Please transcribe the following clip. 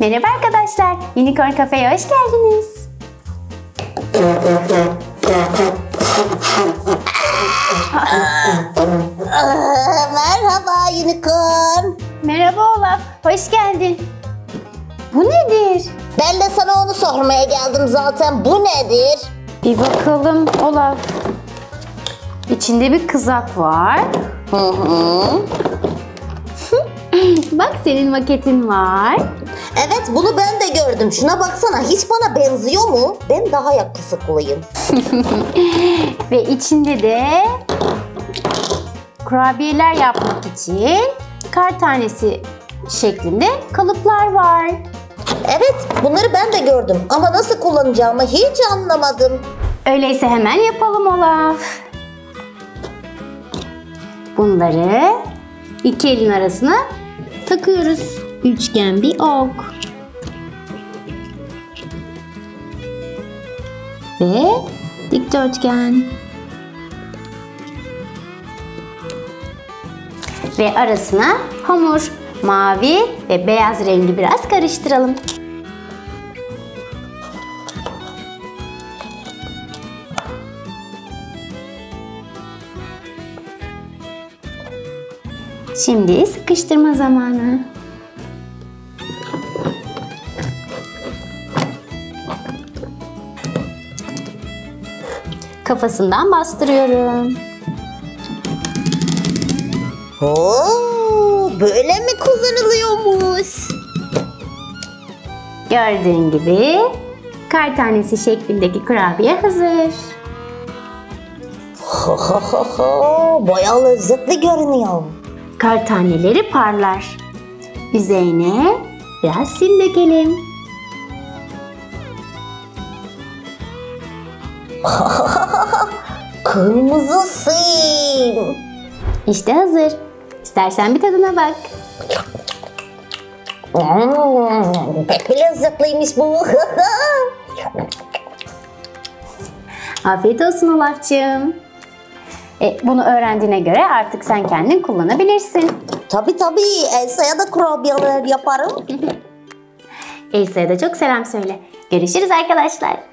Merhaba arkadaşlar, Unicorn Cafe'ye hoş geldiniz. Merhaba Unicorn. Merhaba Olaf, hoş geldin. Bu nedir? Ben de sana onu sormaya geldim zaten. Bu nedir? Bir bakalım Olaf. İçinde bir kızak var. Hı hı. Bak senin maketin var. Evet bunu ben de gördüm. Şuna baksana hiç bana benziyor mu? Ben daha yakışıklıyım. Ve içinde de kurabiyeler yapmak için kar tanesi şeklinde kalıplar var. Evet bunları ben de gördüm. Ama nasıl kullanacağımı hiç anlamadım. Öyleyse hemen yapalım Olaf. Bunları iki elin arasına takıyoruz. Üçgen bir ok. Ve dikdörtgen. Ve arasına hamur, mavi ve beyaz rengi biraz karıştıralım. Şimdi sıkıştırma zamanı. Kafasından bastırıyorum. Oo, böyle mi kullanılıyormuş? Gördüğün gibi kar tanesi şeklindeki kurabiye hazır. Ho ho ho ho, bayağı lezzetli görünüyor. Kar taneleri parlar. Üzerine biraz sim dökelim. Kırmızı sim. İşte hazır. İstersen bir tadına bak. Hmm, pek lezzetliymiş bu. Afiyet olsun Olaf'cığım. E, bunu öğrendiğine göre artık sen kendin kullanabilirsin. tabii tabii Elsa'ya da kurabiyeler yaparım. Elsa'ya da çok selam söyle. Görüşürüz arkadaşlar.